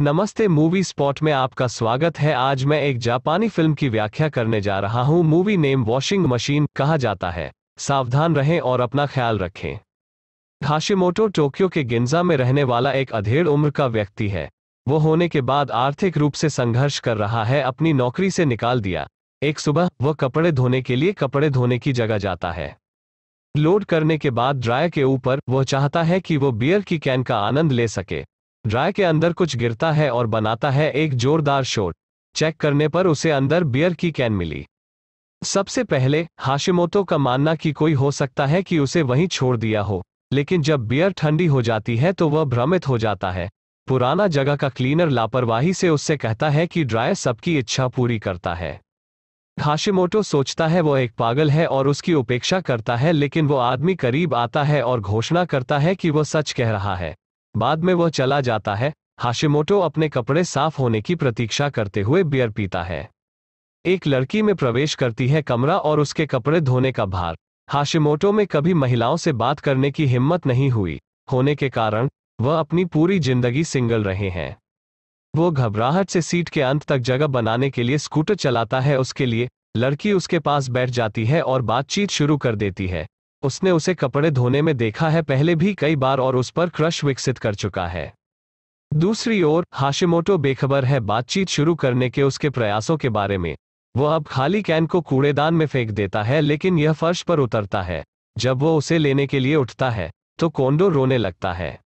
नमस्ते movie spot में आपका स्वागत है। आज मैं एक जापानी फ़िल्म की व्याख्या करने जा रहा हूँ। मूवी नेम वॉशिंग मशीन कहा जाता है। सावधान रहें और अपना ख्याल रखें। हाशिमोटो टोक्यो के गिंजा में रहने वाला एक अधेड़ उम्र का व्यक्ति है। वो होने के बाद आर्थिक रूप से संघर्ष कर रहा है। अपनी नौकरी से निकाल दिया। एक सुबह वह कपड़े धोने के लिए कपड़े धोने की जगह जाता है। लोड करने के बाद ड्रायर के ऊपर वह चाहता है कि वो बियर की कैन का आनंद ले सके। ड्राई के अंदर कुछ गिरता है और बनाता है एक जोरदार शोर। चेक करने पर उसे अंदर बियर की कैन मिली। सबसे पहले, हाशिमोतो का मानना कि कोई हो सकता है कि उसे वहीं छोड़ दिया हो, लेकिन जब बियर ठंडी हो जाती है तो वह भ्रमित हो जाता है। पुराना जगह का क्लीनर लापरवाही से उससे कहता है कि ड्रायर सबकी इच्छा पूरी करता है। हाशिमोटो सोचता है वो एक पागल है और उसकी उपेक्षा करता है, लेकिन वो आदमी करीब आता है और घोषणा करता है कि वो सच कह रहा है। बाद में वह चला जाता है। हाशिमोटो अपने कपड़े साफ़ होने की प्रतीक्षा करते हुए बियर पीता है। एक लड़की में प्रवेश करती है कमरा और उसके कपड़े धोने का भार। हाशिमोटो में कभी महिलाओं से बात करने की हिम्मत नहीं हुई। होने के कारण, वह अपनी पूरी ज़िंदगी सिंगल रहे हैं। वो घबराहट से सीट के अंत तक जगह बनाने के लिए स्कूटर चलाता है। उसके लिए, लड़की उसके पास बैठ जाती है और बातचीत शुरू कर देती है। उसने उसे कपड़े धोने में देखा है, पहले भी कई बार और उस पर क्रश विकसित कर चुका है। दूसरी ओर, हाशिमोटो बेखबर है, बातचीत शुरू करने के उसके प्रयासों के बारे में। वो अब खाली कैन को कूड़ेदान में फेंक देता है, लेकिन यह फर्श पर उतरता है। जब वो उसे लेने के लिए उठता है तो कोंडो रोने लगता है।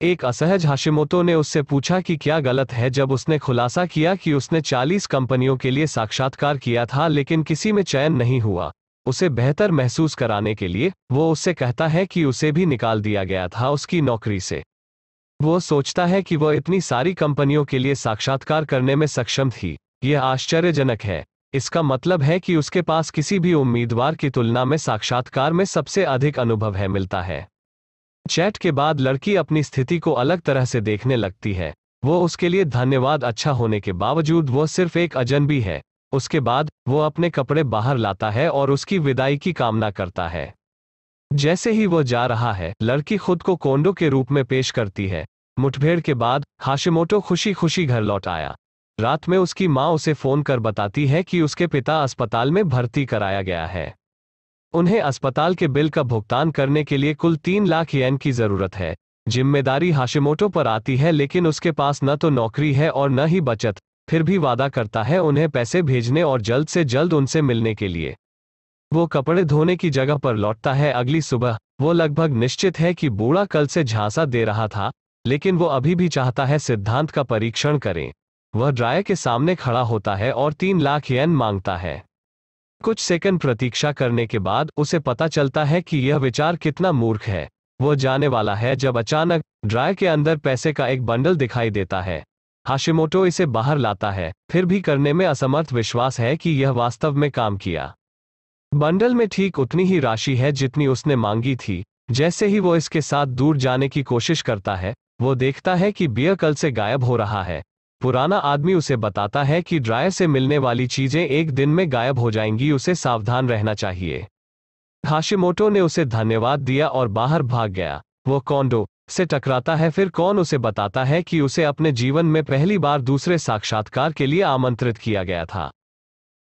एक असहज हाशिमोतो ने उससे पूछा कि क्या गलत है, जब उसने खुलासा किया कि उसने 40 कंपनियों के लिए साक्षात्कार किया था, लेकिन किसी में चयन नहीं हुआ। उसे बेहतर महसूस कराने के लिए, वो उससे कहता है कि उसे भी निकाल दिया गया था उसकी नौकरी से। वो सोचता है कि वह इतनी सारी कंपनियों के लिए साक्षात्कार करने में सक्षम थी। यह आश्चर्यजनक है। इसका मतलब है कि उसके पास किसी भी उम्मीदवार की तुलना में साक्षात्कार में सबसे अधिक अनुभव है, मिलता है। चैट के बाद लड़की अपनी स्थिति को अलग तरह से देखने लगती है। वो उसके लिए धन्यवाद अच्छा होने के बावजूद वो सिर्फ़ एक अजनबी है। उसके बाद, वो अपने कपड़े बाहर लाता है और उसकी विदाई की कामना करता है। जैसे ही वो जा रहा है, लड़की खुद को कोंडो के रूप में पेश करती है। मुठभेड़ के बाद, हाशिमोटो खुशी खुशी घर लौट आया। रात में उसकी माँ उसे फ़ोन कर बताती है कि उसके पिता अस्पताल में भर्ती कराया गया है। उन्हें अस्पताल के बिल का भुगतान करने के लिए कुल तीन लाख येन की ज़रूरत है। ज़िम्मेदारी हाशिमोटो पर आती है, लेकिन उसके पास न तो नौकरी है और न ही बचत। फिर भी वादा करता है उन्हें पैसे भेजने और जल्द से जल्द उनसे मिलने के लिए। वो कपड़े धोने की जगह पर लौटता है। अगली सुबह, वो लगभग निश्चित है कि बूढ़ा कल से झांसा दे रहा था, लेकिन वो अभी भी चाहता है सिद्धांत का परीक्षण करें। वह ड्रायर के सामने खड़ा होता है और तीन लाख येन माँगता है। कुछ सेकंड प्रतीक्षा करने के बाद उसे पता चलता है कि यह विचार कितना मूर्ख है। वो जाने वाला है जब अचानक ड्रायर के अंदर पैसे का एक बंडल दिखाई देता है। हाशिमोटो इसे बाहर लाता है, फिर भी करने में असमर्थ विश्वास है कि यह वास्तव में काम किया। बंडल में ठीक उतनी ही राशि है जितनी उसने मांगी थी, जैसे ही वो इसके साथ दूर जाने की कोशिश करता है, वो देखता है कि बियर कल से गायब हो रहा है। पुराना आदमी उसे बताता है कि ड्रायर से मिलने वाली चीज़ें एक दिन में गायब हो जाएँगी, उसे सावधान रहना चाहिए। हाशिमोटो ने उसे धन्यवाद दिया और बाहर भाग गया। वो कौंडो से टकराता है, फिर कौन उसे बताता है कि उसे अपने जीवन में पहली बार दूसरे साक्षात्कार के लिए आमंत्रित किया गया था?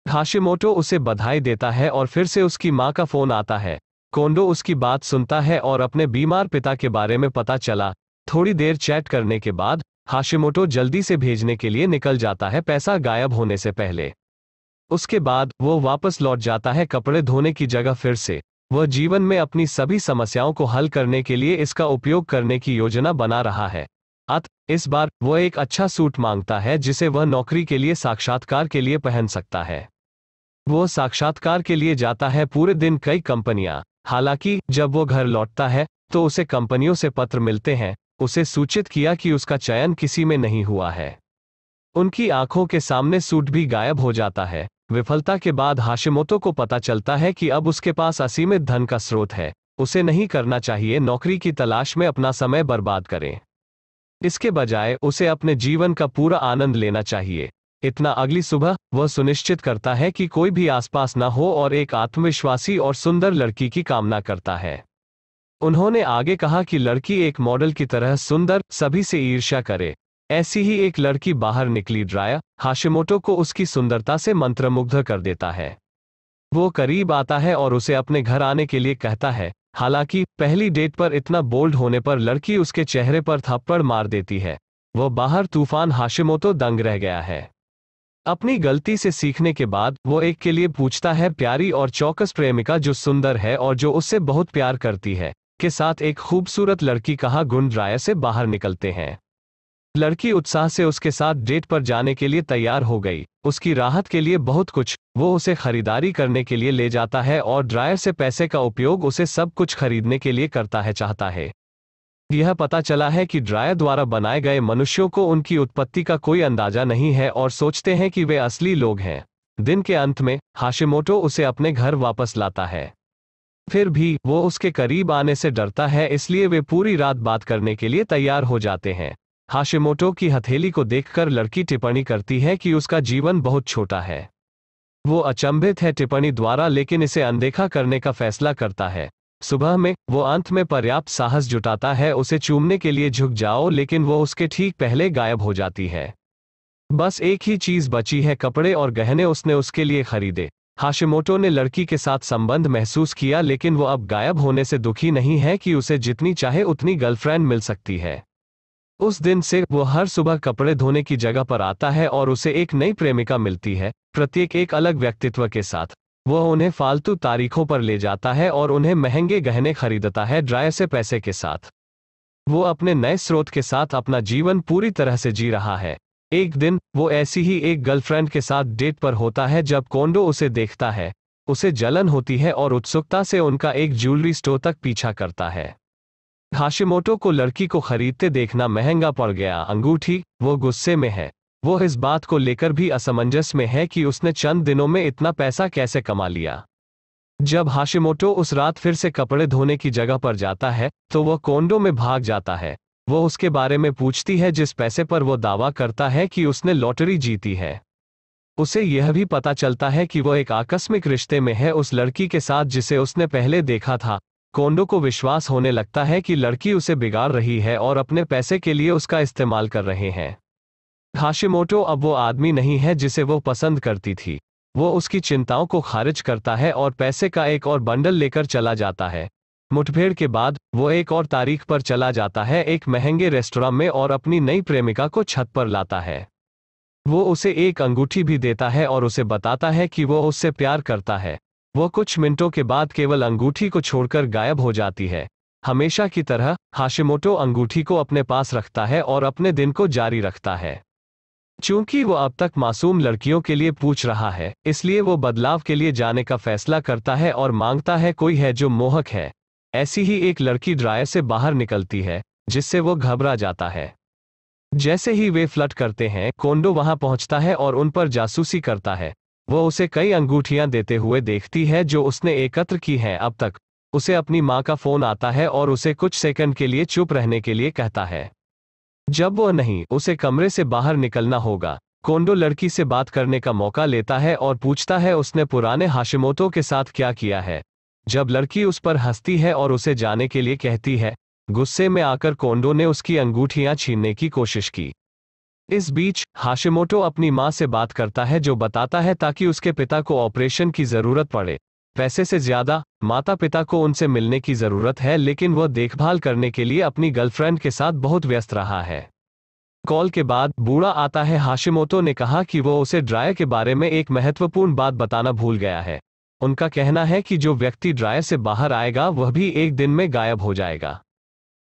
हाशिमोटो उसे बधाई देता है और फिर से उसकी माँ का फ़ोन आता है। कोंडो उसकी बात सुनता है और अपने बीमार पिता के बारे में पता चला। थोड़ी देर चैट करने के बाद, हाशिमोटो जल्दी से भेजने के लिए निकल जाता है पैसा गायब होने से पहले। उसके बाद, वो वापस लौट जाता है कपड़े धोने की जगह फिर से। वह जीवन में अपनी सभी समस्याओं को हल करने के लिए इसका उपयोग करने की योजना बना रहा है। अत, इस बार, वह एक अच्छा सूट माँगता है जिसे वह नौकरी के लिए साक्षात्कार के लिए पहन सकता है। वो साक्षात्कार के लिए जाता है पूरे दिन कई कंपनियाँ। हालाँकि, जब वो घर लौटता है तो उसे कंपनियों से पत्र मिलते हैं। उसे सूचित किया कि उसका चयन किसी में नहीं हुआ है। उनकी आँखों के सामने सूट भी गायब हो जाता है। विफलता के बाद हाशिमोतो को पता चलता है कि अब उसके पास असीमित धन का स्रोत है। उसे नहीं करना चाहिए, नौकरी की तलाश में अपना समय बर्बाद करें। इसके बजाय उसे अपने जीवन का पूरा आनंद लेना चाहिए। इतना अगली सुबह वह सुनिश्चित करता है कि कोई भी आसपास न हो और एक आत्मविश्वासी और सुंदर लड़की की कामना करता है। उन्होंने आगे कहा कि लड़की एक मॉडल की तरह सुंदर, सभी से ईर्ष्या करे। ऐसी ही एक लड़की बाहर निकली ड्राया, हाशिमोटो को उसकी सुंदरता से मंत्रमुग्ध कर देता है। वो करीब आता है और उसे अपने घर आने के लिए कहता है, हालाँकि, पहली डेट पर इतना बोल्ड होने पर लड़की उसके चेहरे पर थप्पड़ मार देती है। वो बाहर तूफ़ान हाशिमोटो दंग रह गया है। अपनी गलती से सीखने के बाद, वो एक के लिए पूछता है प्यारी और चौकस प्रेमिका जो सुंदर है और जो उससे बहुत प्यार करती है, के साथ एक खूबसूरत लड़की कहा गुंड राय से बाहर निकलते हैं। लड़की उत्साह से उसके साथ डेट पर जाने के लिए तैयार हो गई। उसकी राहत के लिए बहुत कुछ। वो उसे खरीदारी करने के लिए ले जाता है और ड्रायर से पैसे का उपयोग उसे सब कुछ खरीदने के लिए करता है, चाहता है। यह पता चला है कि ड्रायर द्वारा बनाए गए मनुष्यों को उनकी उत्पत्ति का कोई अंदाज़ा नहीं है और सोचते हैं कि वे असली लोग हैं। दिन के अंत में, हाशिमोटो उसे अपने घर वापस लाता है। फिर भी, वो उसके करीब आने से डरता है, इसलिए वे पूरी रात बात करने के लिए तैयार हो जाते हैं। हाशिमोटो की हथेली को देखकर लड़की टिप्पणी करती है कि उसका जीवन बहुत छोटा है। वो अचंभित है टिप्पणी द्वारा लेकिन इसे अनदेखा करने का फैसला करता है। सुबह में, वो अंत में पर्याप्त साहस जुटाता है, उसे चूमने के लिए झुक जाओ, लेकिन वो उसके ठीक पहले गायब हो जाती है। बस एक ही चीज़ बची है, कपड़े और गहने उसने उसके लिए खरीदे। हाशिमोटो ने लड़की के साथ संबंध महसूस किया, लेकिन वो अब गायब होने से दुखी नहीं है कि उसे जितनी चाहे उतनी गर्लफ्रेंड मिल सकती है। उस दिन से वो हर सुबह कपड़े धोने की जगह पर आता है और उसे एक नई प्रेमिका मिलती है, प्रत्येक एक अलग व्यक्तित्व के साथ। वह उन्हें फालतू तारीखों पर ले जाता है और उन्हें महँगे गहने खरीदता है ड्राय से पैसे के साथ। वो अपने नए स्रोत के साथ अपना जीवन पूरी तरह से जी रहा है। एक दिन, वो ऐसी ही एक गर्लफ्रेंड के साथ डेट पर होता है जब कोंडो उसे देखता है। उसे जलन होती है और उत्सुकता से उनका एक ज्वेलरी स्टोर तक पीछा करता है। हाशिमोटो को लड़की को खरीदते देखना महँगा पड़ गया। अंगूठी, वो गुस्से में है। वो इस बात को लेकर भी असमंजस में है कि उसने चंद दिनों में इतना पैसा कैसे कमा लिया। जब हाशिमोटो उस रात फिर से कपड़े धोने की जगह पर जाता है तो वह कोंडो में भाग जाता है। वो उसके बारे में पूछती है जिस पैसे पर वो दावा करता है कि उसने लॉटरी जीती है। उसे यह भी पता चलता है कि वह एक आकस्मिक रिश्ते में है उस लड़की के साथ जिसे उसने पहले देखा था। कोंडो को विश्वास होने लगता है कि लड़की उसे बिगाड़ रही है और अपने पैसे के लिए उसका इस्तेमाल कर रहे हैं। हाशिमोटो अब वो आदमी नहीं है जिसे वो पसंद करती थी। वो उसकी चिंताओं को खारिज करता है और पैसे का एक और बंडल लेकर चला जाता है। मुठभेड़ के बाद, वो एक और तारीख पर चला जाता है एक महँगे रेस्टोरेंट में और अपनी नई प्रेमिका को छत पर लाता है। वो उसे एक अंगूठी भी देता है और उसे बताता है कि वो उससे प्यार करता है। वो कुछ मिनटों के बाद केवल अंगूठी को छोड़कर गायब हो जाती है। हमेशा की तरह, हाशिमोटो अंगूठी को अपने पास रखता है और अपने दिन को जारी रखता है। चूँकि वो अब तक मासूम लड़कियों के लिए पूछ रहा है, इसलिए वो बदलाव के लिए जाने का फैसला करता है और माँगता है कोई है जो मोहक है। ऐसी ही एक लड़की ड्रायर से बाहर निकलती है, जिससे वो घबरा जाता है। जैसे ही वे फ्लट करते हैं, कोंडो वहाँ पहुँचता है और उन पर जासूसी करता है। वो उसे कई अंगूठियाँ देते हुए देखती है जो उसने एकत्र की हैं। अब तक, उसे अपनी माँ का फ़ोन आता है और उसे कुछ सेकंड के लिए चुप रहने के लिए कहता है। जब वह नहीं, उसे कमरे से बाहर निकलना होगा। कोंडो लड़की से बात करने का मौका लेता है और पूछता है उसने पुराने हाशिमोतों के साथ क्या किया है। जब लड़की उस पर हंसती है और उसे जाने के लिए कहती है, गुस्से में आकर कोंडो ने उसकी अंगूठियाँ छीनने की कोशिश की। इस बीच, हाशिमोटो अपनी माँ से बात करता है जो बताता है ताकि उसके पिता को ऑपरेशन की ज़रूरत पड़े। पैसे से ज़्यादा माता पिता को उनसे मिलने की ज़रूरत है, लेकिन वह देखभाल करने के लिए अपनी गर्लफ्रेंड के साथ बहुत व्यस्त रहा है। कॉल के बाद, बूढ़ा आता है। हाशिमोतो ने कहा कि वो उसे ड्रायर के बारे में एक महत्वपूर्ण बात बताना भूल गया है। उनका कहना है कि जो व्यक्ति ड्रायर से बाहर आएगा, वह भी एक दिन में गायब हो जाएगा।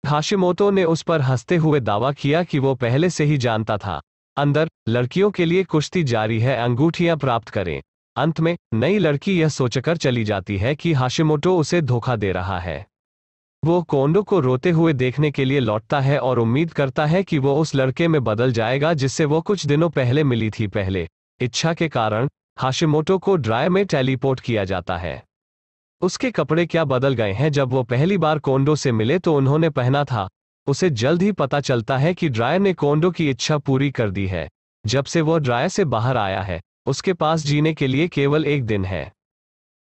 हाशिमोतो ने उस पर हँसते हुए दावा किया कि वो पहले से ही जानता था। अंदर, लड़कियों के लिए कुश्ती जारी है, अंगूठियाँ प्राप्त करें। अंत में, नई लड़की यह सोचकर चली जाती है कि हाशिमोटो उसे धोखा दे रहा है। वो कोंडो को रोते हुए देखने के लिए लौटता है और उम्मीद करता है कि वो उस लड़के में बदल जाएगा जिससे वो कुछ दिनों पहले मिली थी पहले। इच्छा के कारण हाशिमोटो को ड्राई में टेलीपोर्ट किया जाता है। उसके कपड़े क्या बदल गए हैं? जब वो पहली बार कोंडो से मिले तो उन्होंने पहना था। उसे जल्द ही पता चलता है कि ड्रायर ने कोंडो की इच्छा पूरी कर दी है। जब से वो ड्रायर से बाहर आया है, उसके पास जीने के लिए केवल एक दिन है।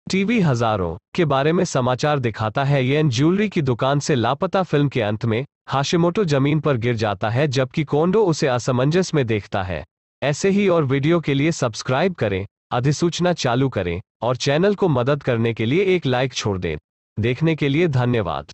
टीवी हज़ारों के बारे में समाचार दिखाता है। येन ज्वेलरी की दुकान से लापता फ़िल्म के अंत में हाशिमोटो ज़मीन पर गिर जाता है, जबकि कोंडो उसे असमंजस में देखता है। ऐसे ही और वीडियो के लिए सब्सक्राइब करें। अधिसूचना चालू करें और चैनल को मदद करने के लिए एक लाइक छोड़ दें। देखने के लिए धन्यवाद।